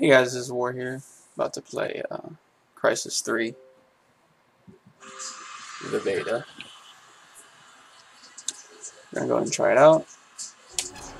Hey guys, this is War here, about to play uh, Crysis 3, the beta. I'm gonna go ahead and try it out.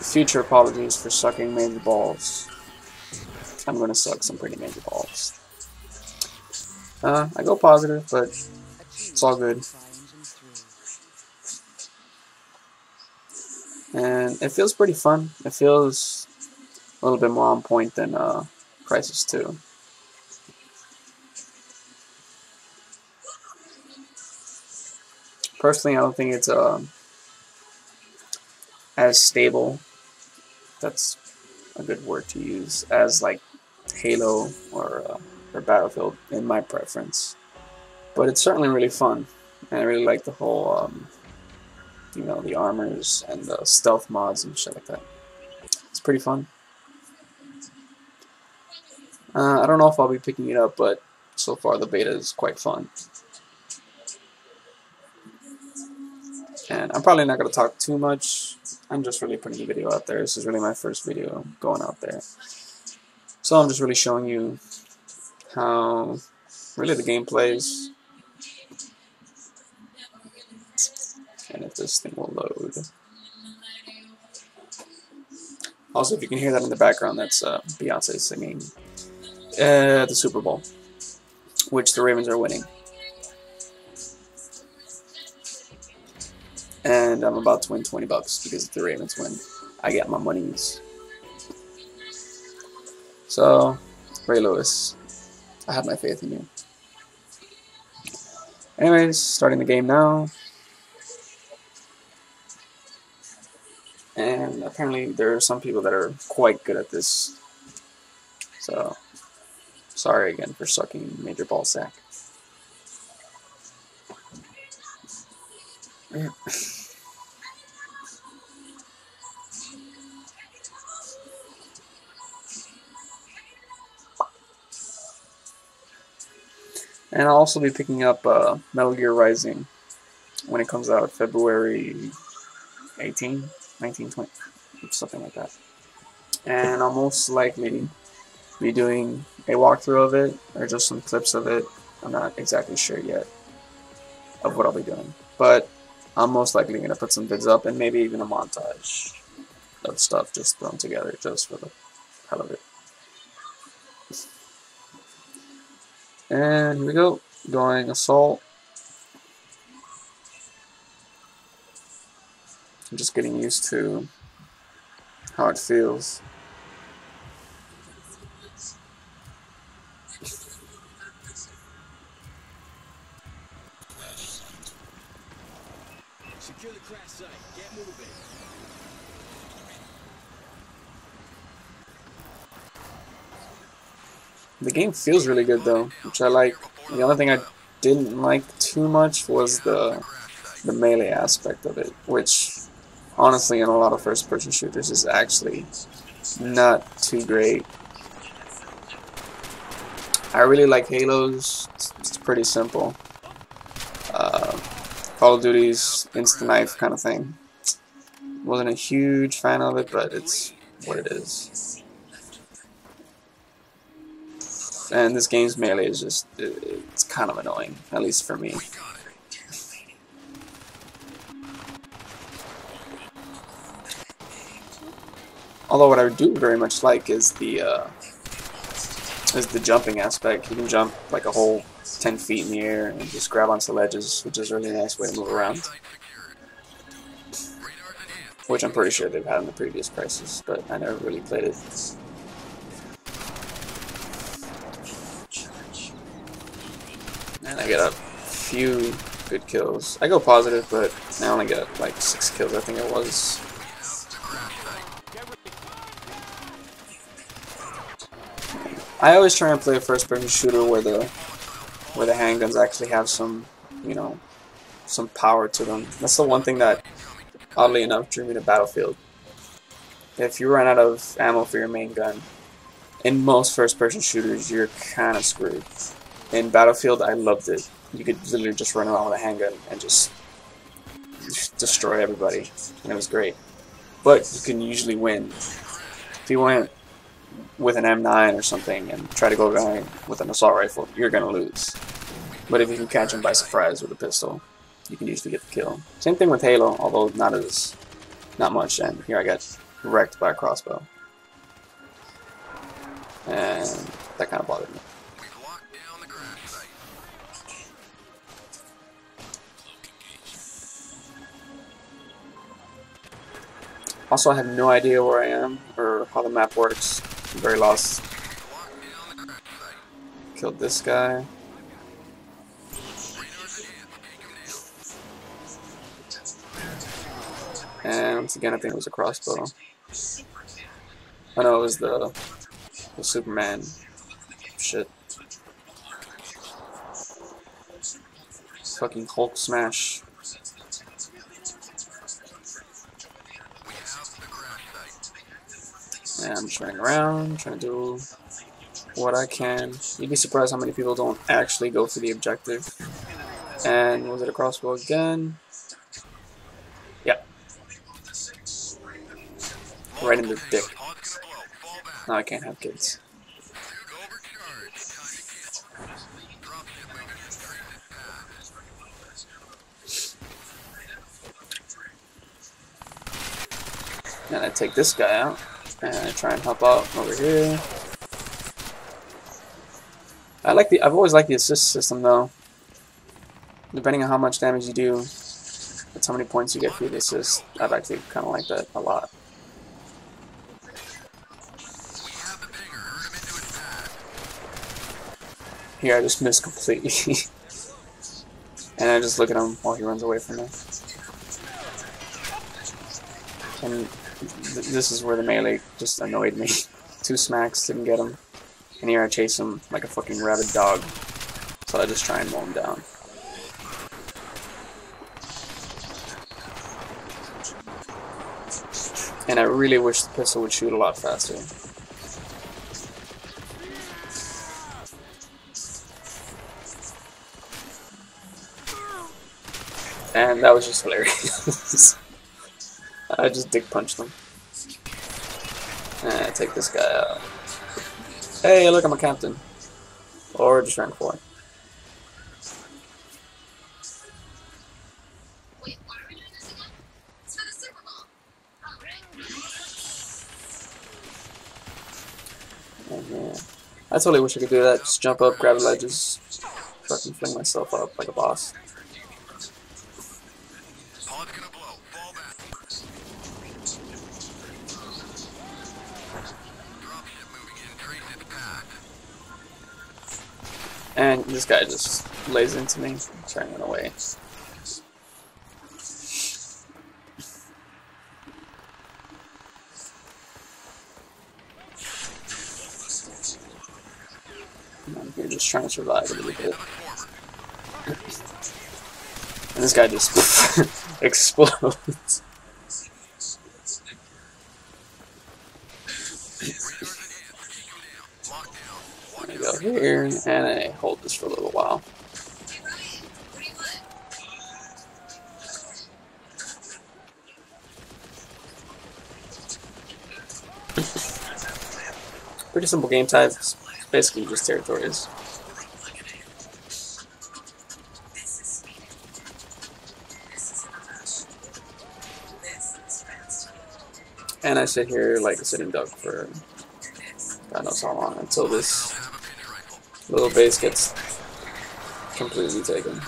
Future apologies for sucking major balls. I'm gonna suck some pretty major balls. Uh, I go positive, but it's all good. And it feels pretty fun. It feels a little bit more on point than uh, Crysis 2. Personally, I don't think it's uh, as stable. That's a good word to use as like Halo or uh, or Battlefield in my preference. But it's certainly really fun, and I really like the whole um, you know the armors and the stealth mods and shit like that. It's pretty fun. Uh, I don't know if I'll be picking it up, but so far the beta is quite fun. And I'm probably not going to talk too much. I'm just really putting the video out there. This is really my first video going out there. So I'm just really showing you how really the game plays. And if this thing will load. Also, if you can hear that in the background, that's uh, Beyonce singing at the Super Bowl, which the Ravens are winning. And I'm about to win 20 bucks because if the Ravens win, I get my monies. So, Ray Lewis, I have my faith in you. Anyways, starting the game now. And apparently there are some people that are quite good at this. So, Sorry again for sucking Major Ball Sack. And I'll also be picking up uh, Metal Gear Rising when it comes out February 18, 19, 20, something like that. And I'll most likely be doing a walkthrough of it or just some clips of it. I'm not exactly sure yet of what I'll be doing. But I'm most likely going to put some vids up and maybe even a montage of stuff just thrown together just for the hell of it. And here we go. Going assault. I'm just getting used to how it feels. Secure the crash site. Get moving. The game feels really good though, which I like. The only thing I didn't like too much was the the melee aspect of it, which honestly in a lot of first person shooters is actually not too great. I really like Halos, it's, it's pretty simple. Call of Duty's instant knife kind of thing. Wasn't a huge fan of it, but it's what it is. And this game's melee is just, it's kind of annoying, at least for me. Although what I do very much like is the, uh, is the jumping aspect. You can jump like a whole 10 feet in the air and just grab onto ledges, which is a really nice way to move around. Which I'm pretty sure they've had in the previous Crysis, but I never really played it. And I get a few good kills. I go positive, but I only get like six kills, I think it was. I always try and play a first-person shooter where the where the handguns actually have some, you know, some power to them. That's the one thing that, oddly enough, drew me to Battlefield. If you run out of ammo for your main gun, in most first-person shooters, you're kind of screwed. In Battlefield, I loved it. You could literally just run around with a handgun and just destroy everybody, and it was great. But you can usually win. If you went with an M9 or something and try to go guy with an assault rifle, you're gonna lose. But if you can catch him by surprise with a pistol, you can usually get the kill. Same thing with Halo, although not as not much. And here I got wrecked by a crossbow, and that kind of bothered me. Also, I have no idea where I am or how the map works. Very lost. Killed this guy. And once again, I think it was a crossbow. Oh no, it was the, the Superman shit. Fucking Hulk smash. And I'm running around, trying to do what I can. You'd be surprised how many people don't actually go for the objective. And was it a crossbow again? Yeah. Right in the dick. No, I can't have kids. And I take this guy out, and try and help out over here. I like the. I've always liked the assist system though. Depending on how much damage you do, that's how many points you get for the assist. I've actually kind of like that a lot. Here, I just missed completely. and I just look at him while he runs away from me. And th this is where the melee just annoyed me. Two smacks, didn't get him. And here I chase him like a fucking rabid dog. So I just try and mow him down. And I really wish the pistol would shoot a lot faster. And that was just hilarious. I just dick punch them. I take this guy out. Hey, look, I'm a captain. Or just rank 4. I totally wish I could do that. Just jump up, grab ledges, fucking fling myself up like a boss. This guy just lays into me, trying to run away. I'm here just trying to survive a little bit. And this guy just explodes. Here, and I hold this for a little while. Pretty simple game type, basically just territories. And I sit here like a sitting duck for God knows how long until this little base gets completely taken.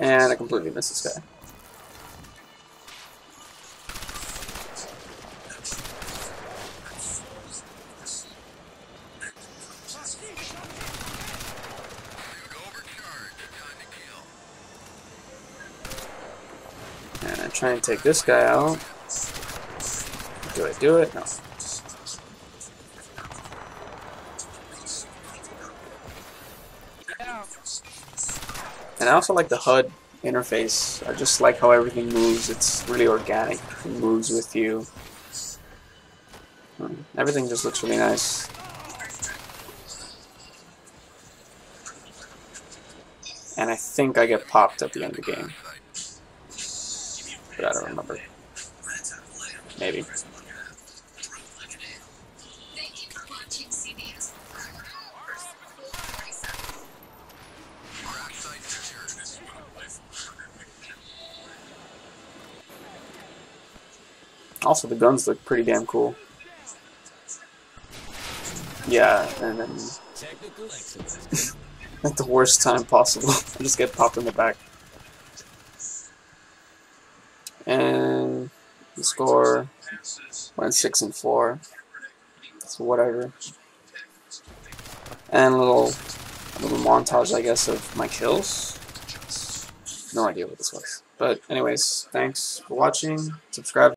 And I completely missed this guy. And I try and take this guy out. Do I do it? No. I also like the HUD interface. I just like how everything moves. It's really organic. It moves with you. Hmm, everything just looks really nice. And I think I get popped at the end of the game. But I don't remember. Maybe. Also, the guns look pretty damn cool. Yeah, and then at the worst time possible, I just get popped in the back. And the score went six and four. So whatever. And a little, a little montage, I guess, of my kills. No idea what this was. But anyways, thanks for watching. Subscribe.